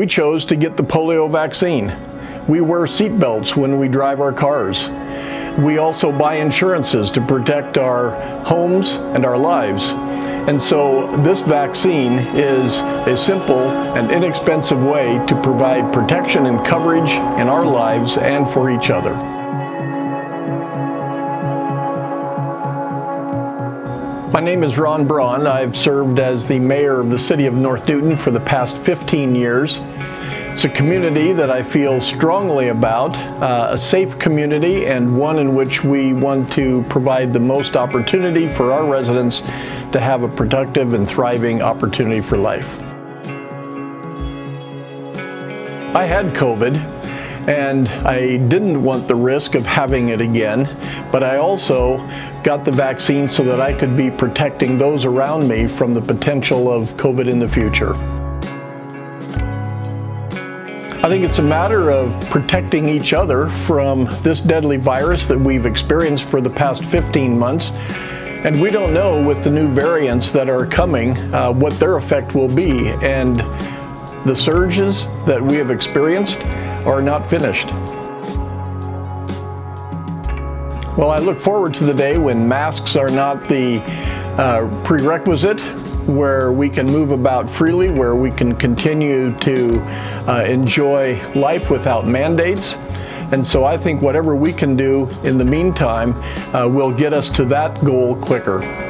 we chose to get the polio vaccine. We wear seatbelts when we drive our cars. We also buy insurances to protect our homes and our lives. And so this vaccine is a simple and inexpensive way to provide protection and coverage in our lives and for each other. My name is Ron Braun. I've served as the mayor of the city of North Newton for the past 15 years. It's a community that I feel strongly about, uh, a safe community and one in which we want to provide the most opportunity for our residents to have a productive and thriving opportunity for life. I had COVID and I didn't want the risk of having it again, but I also got the vaccine so that I could be protecting those around me from the potential of COVID in the future. I think it's a matter of protecting each other from this deadly virus that we've experienced for the past 15 months. And we don't know with the new variants that are coming uh, what their effect will be. And the surges that we have experienced are not finished. Well, I look forward to the day when masks are not the uh, prerequisite, where we can move about freely, where we can continue to uh, enjoy life without mandates. And so I think whatever we can do in the meantime uh, will get us to that goal quicker.